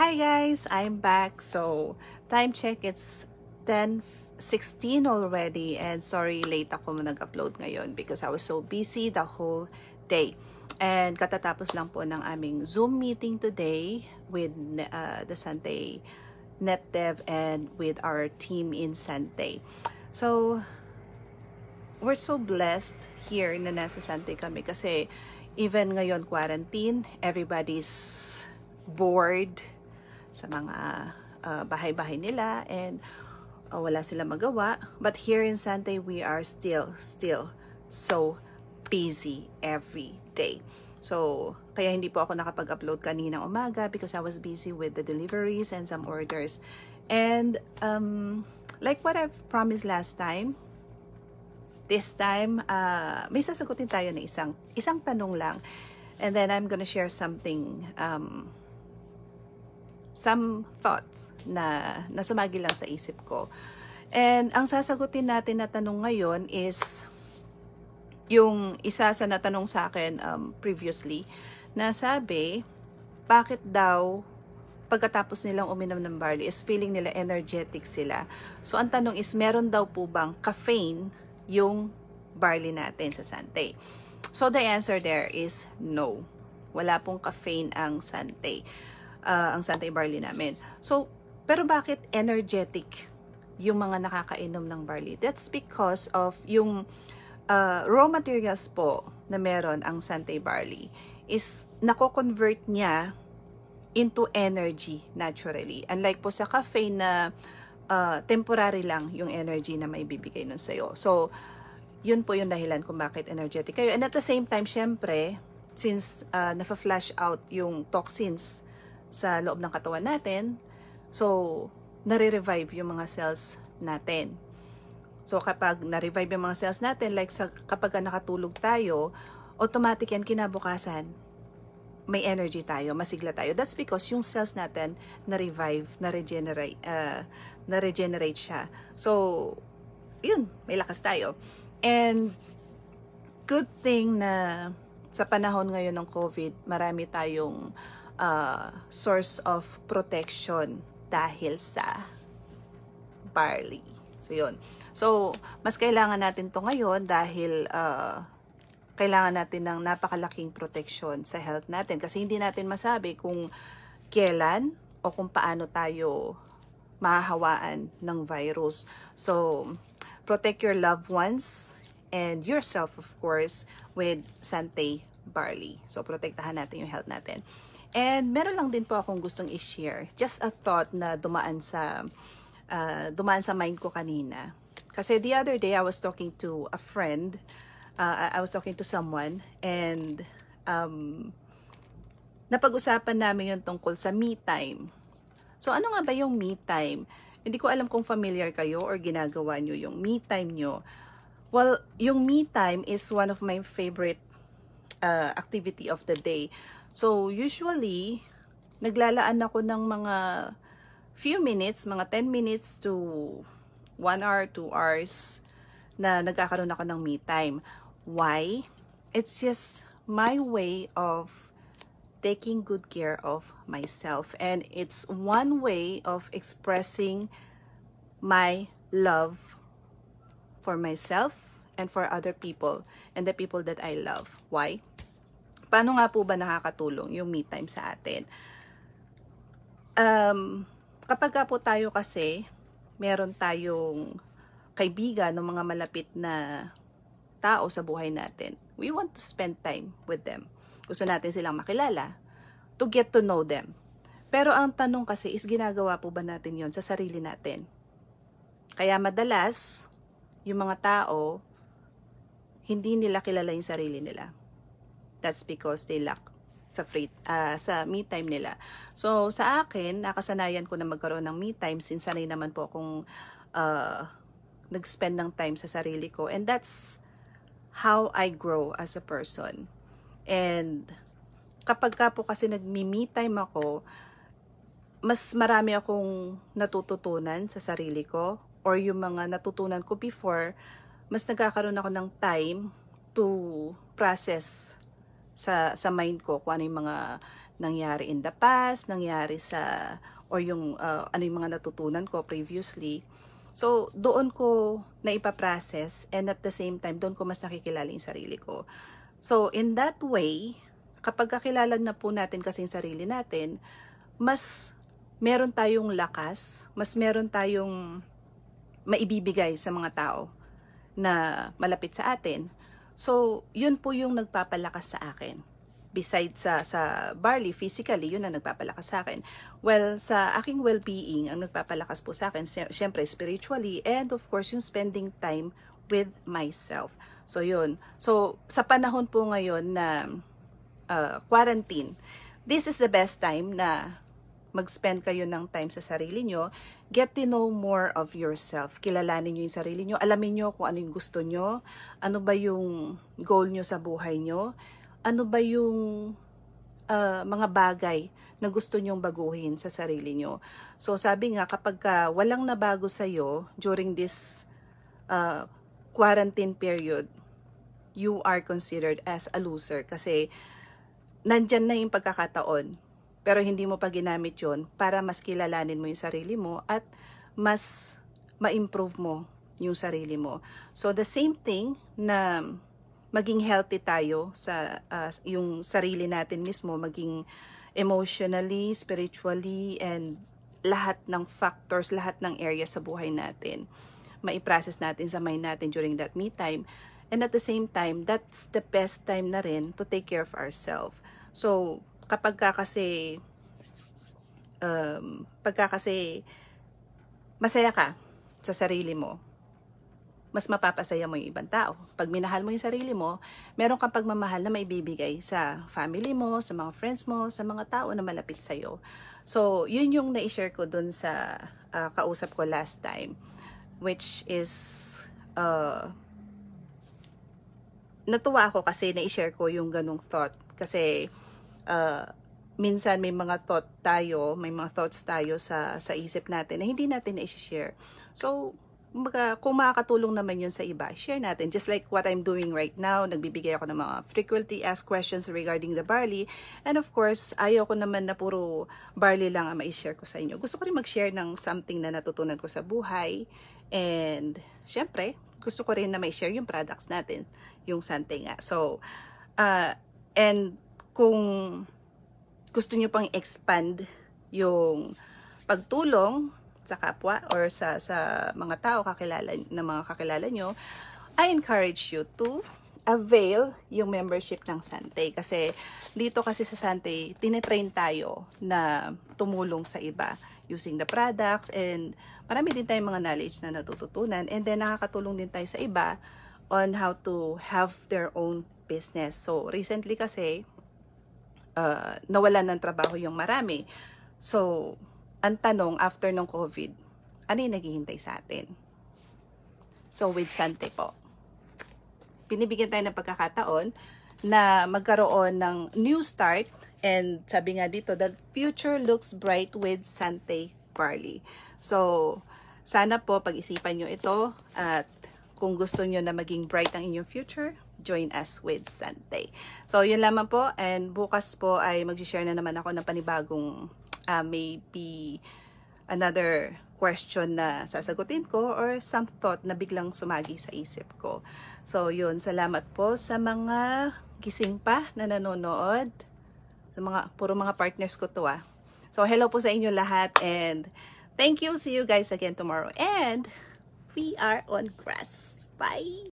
Hi guys, I'm back. So, time check, it's 10.16 already and sorry late ako nag-upload ngayon because I was so busy the whole day. And katatapos lang po ng aming Zoom meeting today with uh, the Sante NetDev and with our team in Sante. So, we're so blessed here na nasa Sante kami kasi even ngayon quarantine, everybody's bored sa mga uh, bahay-bahay nila and uh, wala sila magawa. But here in Sante, we are still, still so busy every day. So, kaya hindi po ako nakapag-upload kaninang umaga because I was busy with the deliveries and some orders. And um, like what I've promised last time, this time, uh, may sasagutin tayo na isang, isang tanong lang. And then I'm gonna share something um, some thoughts na, na sumagi lang sa isip ko. And ang sasagutin natin na tanong ngayon is yung isa sa natanong sa akin um, previously na sabi, bakit daw pagkatapos nilang uminom ng barley is feeling nila energetic sila. So ang tanong is, meron daw po bang caffeine yung barley natin sa Sante? So the answer there is no. Wala pong caffeine ang Sante uh, ang Santa Barley namin. So, pero bakit energetic yung mga nakakainom ng barley? That's because of yung uh, raw materials po na meron ang Santa Barley is nako-convert niya into energy naturally. Unlike po sa caffeine na uh, temporary lang yung energy na may bibigay nun sa'yo. So, yun po yung dahilan kung bakit energetic kayo. And at the same time, syempre, since uh, nafa-flash out yung toxins sa loob ng katawan natin. So, nare-revive yung mga cells natin. So, kapag na-revive yung mga cells natin, like sa, kapag nakatulog tayo, automatic yan kinabukasan, may energy tayo, masigla tayo. That's because yung cells natin na-revive, na-regenerate, uh, na-regenerate siya. So, yun, may lakas tayo. And, good thing na sa panahon ngayon ng COVID, marami tayong uh, source of protection dahil sa barley. So, yun. So, mas kailangan natin to ngayon dahil uh, kailangan natin ng napakalaking protection sa health natin. Kasi hindi natin masabi kung kailan o kung paano tayo mahahawaan ng virus. So, protect your loved ones and yourself, of course, with Sante Barley. So, protektahan natin yung health natin. And meron lang din po akong gustong i-share. Just a thought na dumaan sa uh, dumaan sa mind ko kanina. Kasi the other day I was talking to a friend. Uh, I was talking to someone and um, napag-usapan namin yung tungkol sa me time. So ano nga ba yung me time? Hindi ko alam kung familiar kayo or ginagawa nyo yung me time nyo. Well, yung me time is one of my favorite uh, activity of the day. So, usually, naglalaan ako ng mga few minutes, mga 10 minutes to 1 hour, 2 hours na nagkakaroon ako ng me time. Why? It's just my way of taking good care of myself. And it's one way of expressing my love for myself and for other people and the people that I love. Why? Paano nga po ba nakakatulong yung me time sa atin? Um, kapag ka po tayo kasi, meron tayong kaibigan ng mga malapit na tao sa buhay natin, we want to spend time with them. Gusto natin silang makilala, to get to know them. Pero ang tanong kasi is ginagawa po ba natin yon sa sarili natin? Kaya madalas, yung mga tao, hindi nila kilala yung sarili nila. That's because they lack sa free uh, sa me time nila. So sa akin, nakasanayan ko na magkaroon ng me time since sanay naman po akong uh, nag-spend ng time sa sarili ko and that's how I grow as a person. And kapag ka po kasi nag-me time ako, mas marami akong natututunan sa sarili ko or yung mga natutunan ko before, mas nagkakaroon ako ng time to process sa, sa mind ko kung ano yung mga nangyari in the past, nangyari sa or yung uh, ano yung mga natutunan ko previously. So, doon ko na ipaprocess and at the same time, doon ko mas nakikilala yung sarili ko. So, in that way, kapag kakilala na po natin kasi yung sarili natin, mas meron tayong lakas, mas meron tayong maibibigay sa mga tao na malapit sa atin. So, yun po yung nagpapalakas sa akin. Besides sa sa barley physically yun ang nagpapalakas sa akin. Well sa aking well-being ang nagpapalakas po sa akin syempre spiritually and of course yung spending time with myself. So yun. So sa panahon po ngayon na uh, quarantine this is the best time na mag-spend kayo ng time sa sarili nyo, get to know more of yourself. Kilalanin nyo yung sarili nyo, alamin nyo kung ano yung gusto nyo, ano ba yung goal nyo sa buhay nyo, ano ba yung uh, mga bagay na gusto nyong baguhin sa sarili nyo. So sabi nga kapag ka walang nabago sa iyo during this uh, quarantine period, you are considered as a loser. Kasi nandyan na yung pagkakataon pero hindi mo pa ginamit yon para mas kilalanin mo yung sarili mo at mas ma-improve mo yung sarili mo. So the same thing na maging healthy tayo sa uh, yung sarili natin mismo, maging emotionally, spiritually, and lahat ng factors, lahat ng area sa buhay natin. Mai-process natin sa mind natin during that me time. And at the same time, that's the best time na rin to take care of ourselves. So, kapag ka kasi, um, pagka kasi masaya ka sa sarili mo, mas mapapasaya mo yung ibang tao. Pag minahal mo yung sarili mo, meron kang pagmamahal na maibibigay sa family mo, sa mga friends mo, sa mga tao na malapit sa'yo. So, yun yung na-share ko dun sa uh, kausap ko last time, which is, uh, natuwa ako kasi na-share ko yung ganong thought. Kasi, uh, minsan may mga thought tayo, may mga thoughts tayo sa, sa isip natin na hindi natin na-share. So, Kumbaga, kung makakatulong naman yun sa iba, share natin. Just like what I'm doing right now, nagbibigay ako ng mga frequently asked questions regarding the barley. And of course, ayaw ko naman na puro barley lang ang ma-share ko sa inyo. Gusto ko rin mag-share ng something na natutunan ko sa buhay. And, syempre, gusto ko rin na may share yung products natin, yung sante nga. So, uh, and kung gusto nyo pang expand yung pagtulong sa kapwa or sa sa mga tao kakilala na mga kakilala nyo, I encourage you to avail yung membership ng Sante kasi dito kasi sa Sante tinetrain tayo na tumulong sa iba using the products and marami din tayong mga knowledge na natututunan and then nakakatulong din tayo sa iba on how to have their own business. So recently kasi uh, nawalan ng trabaho yung marami. So ang tanong after ng COVID, ano yung naghihintay sa atin? So with Sante po, binibigyan tayo ng pagkakataon na magkaroon ng new start and sabi nga dito, the future looks bright with Sante Barley. So, sana po pag-isipan nyo ito at kung gusto nyo na maging bright ang inyong future, join us with Sante. So, yun lamang po and bukas po ay mag-share na naman ako ng panibagong uh, maybe another question na sasagutin ko or some thought na biglang sumagi sa isip ko. So, yun. Salamat po sa mga gising pa na nanonood. Sa mga, puro mga partners ko to ah. So, hello po sa inyo lahat and thank you. See you guys again tomorrow. And we are on grass. Bye!